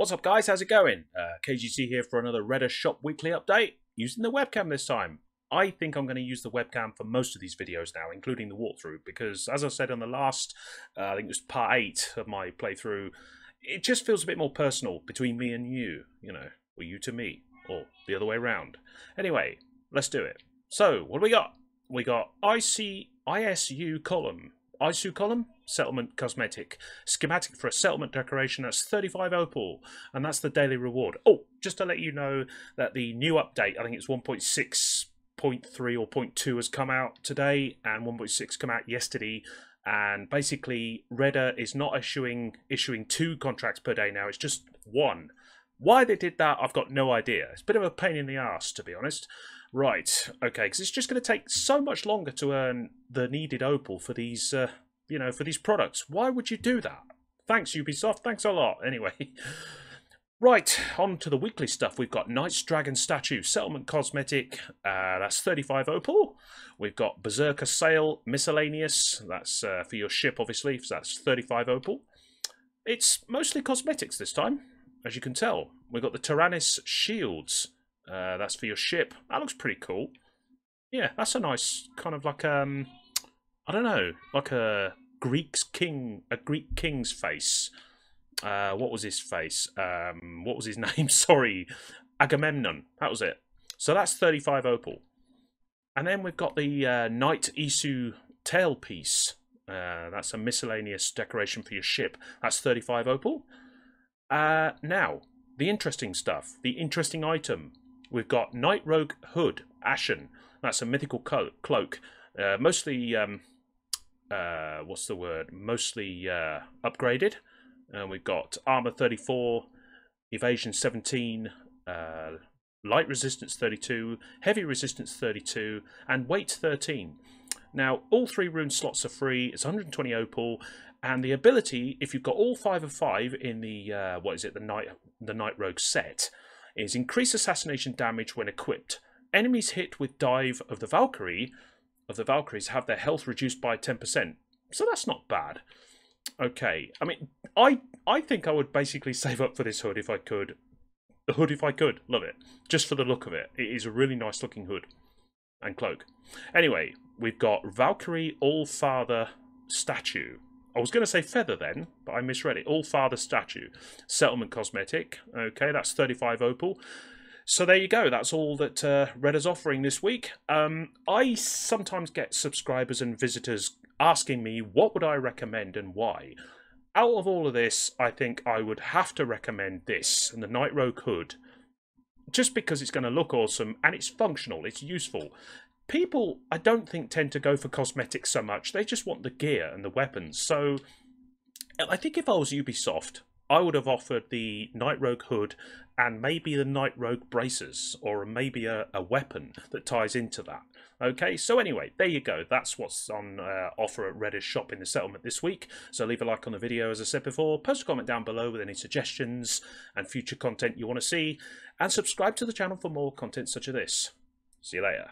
What's up guys, how's it going? Uh, KGC here for another Reda Shop weekly update, using the webcam this time. I think I'm going to use the webcam for most of these videos now, including the walkthrough, because as I said on the last, uh, I think it was part 8 of my playthrough, it just feels a bit more personal between me and you, you know, or you to me, or the other way around. Anyway, let's do it. So, what do we got? We got IC, ISU column, ISU column, settlement cosmetic. Schematic for a settlement decoration, that's 35 opal, and that's the daily reward. Oh, just to let you know that the new update, I think it's 1.6.3 or 0.2 has come out today, and 1.6 come out yesterday. And basically, Reda is not issuing issuing two contracts per day now; it's just one. Why they did that, I've got no idea. It's a bit of a pain in the ass, to be honest. Right, okay, because it's just going to take so much longer to earn the needed opal for these, uh, you know, for these products. Why would you do that? Thanks, Ubisoft. Thanks a lot. Anyway, right, on to the weekly stuff. We've got Knight's Dragon Statue, Settlement Cosmetic. Uh, that's 35 opal. We've got Berserker Sail, Miscellaneous. That's uh, for your ship, obviously. So that's 35 opal. It's mostly cosmetics this time, as you can tell. We've got the Tyrannus Shields. Uh, that's for your ship. That looks pretty cool. Yeah, that's a nice kind of like um, I don't know, like a Greek's king, a Greek king's face. Uh, what was his face? Um, what was his name? Sorry, Agamemnon. That was it. So that's 35 opal. And then we've got the uh, Knight Isu tailpiece. Uh, that's a miscellaneous decoration for your ship. That's 35 opal. Uh, now, the interesting stuff, the interesting item. We've got Night Rogue Hood, Ashen. That's a mythical cloak. Uh, mostly, um, uh, what's the word? Mostly uh, upgraded. And we've got Armor 34, Evasion 17, uh, Light Resistance 32, Heavy Resistance 32, and Weight 13. Now, all three rune slots are free. It's 120 opal, and the ability, if you've got all five of five in the uh, what is it, the night the Night Rogue set, is increase assassination damage when equipped. Enemies hit with dive of the Valkyrie of the Valkyries have their health reduced by 10%. So that's not bad. Okay. I mean, I I think I would basically save up for this hood if I could. The hood if I could. Love it. Just for the look of it. It is a really nice looking hood and cloak. Anyway, we've got Valkyrie All Father statue. I was going to say feather then, but I misread it. All Father statue. Settlement cosmetic. Okay, that's 35 opal. So there you go. That's all that uh, Reda's offering this week. Um, I sometimes get subscribers and visitors asking me what would I recommend and why. Out of all of this, I think I would have to recommend this and the Night Rogue Hood, just because it's going to look awesome and it's functional, it's useful people I don't think tend to go for cosmetics so much. They just want the gear and the weapons. So I think if I was Ubisoft, I would have offered the Night Rogue hood and maybe the Night Rogue braces or maybe a, a weapon that ties into that. Okay, so anyway, there you go. That's what's on uh, offer at Reda's shop in the settlement this week. So leave a like on the video, as I said before. Post a comment down below with any suggestions and future content you want to see. And subscribe to the channel for more content such as this. See you later.